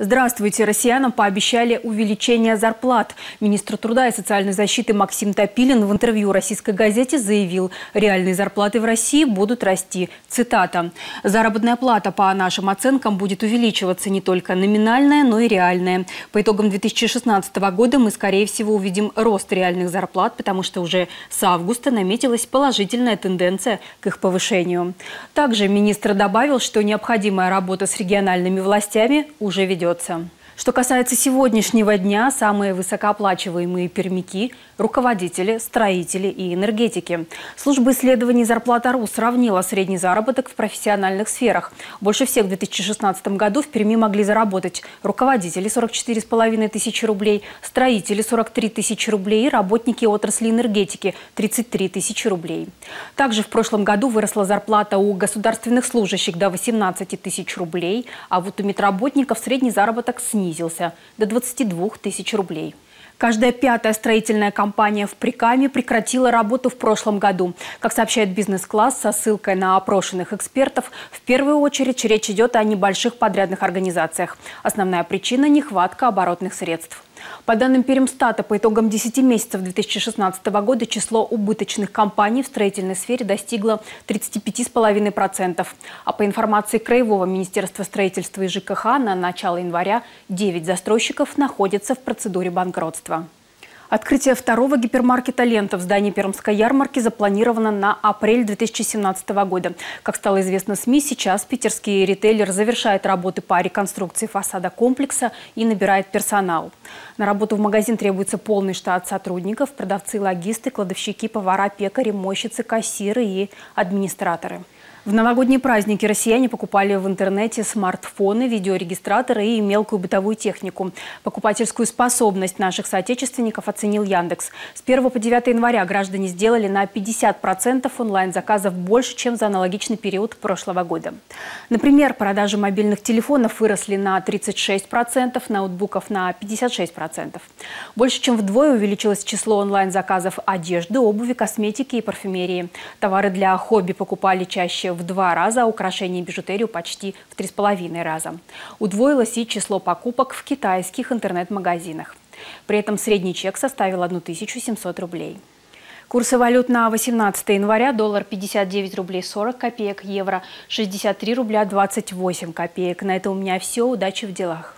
Здравствуйте. Россиянам пообещали увеличение зарплат. Министр труда и социальной защиты Максим Топилин в интервью российской газете заявил, реальные зарплаты в России будут расти. Цитата. «Заработная плата, по нашим оценкам, будет увеличиваться не только номинальная, но и реальная. По итогам 2016 года мы, скорее всего, увидим рост реальных зарплат, потому что уже с августа наметилась положительная тенденция к их повышению». Также министр добавил, что необходимая работа с региональными властями уже ведется միջոցը։ Что касается сегодняшнего дня, самые высокооплачиваемые пермяки – руководители, строители и энергетики. Служба исследований «Зарплата.ру» сравнила средний заработок в профессиональных сферах. Больше всех в 2016 году в Перми могли заработать руководители – 44,5 тысячи рублей, строители – 43 тысячи рублей и работники отрасли энергетики – 33 тысячи рублей. Также в прошлом году выросла зарплата у государственных служащих до 18 тысяч рублей, а вот у медработников средний заработок снизился снизился до 22 тысяч рублей. Каждая пятая строительная компания в Прикаме прекратила работу в прошлом году. Как сообщает бизнес-класс со ссылкой на опрошенных экспертов, в первую очередь речь идет о небольших подрядных организациях. Основная причина – нехватка оборотных средств. По данным Перемстата, по итогам 10 месяцев 2016 года число убыточных компаний в строительной сфере достигло 35,5%. А по информации Краевого министерства строительства и ЖКХ на начало января 9 застройщиков находятся в процедуре банкротства. Открытие второго гипермаркета «Лента» в здании Пермской ярмарки запланировано на апрель 2017 года. Как стало известно СМИ, сейчас питерский ритейлер завершает работы по реконструкции фасада комплекса и набирает персонал. На работу в магазин требуется полный штат сотрудников, продавцы, логисты, кладовщики, повара, пекари, мойщицы, кассиры и администраторы. В новогодние праздники россияне покупали в интернете смартфоны, видеорегистраторы и мелкую бытовую технику. Покупательскую способность наших соотечественников оценил Яндекс. С 1 по 9 января граждане сделали на 50% онлайн-заказов больше, чем за аналогичный период прошлого года. Например, продажи мобильных телефонов выросли на 36%, ноутбуков на 56%. Больше, чем вдвое увеличилось число онлайн-заказов одежды, обуви, косметики и парфюмерии. Товары для хобби покупали чаще в два раза, а украшения и бижутерию почти в три с половиной раза. Удвоилось и число покупок в китайских интернет-магазинах. При этом средний чек составил 1700 рублей. Курсы валют на 18 января. Доллар 59 рублей 40 копеек, евро 63 рубля 28 копеек. На этом у меня все. Удачи в делах.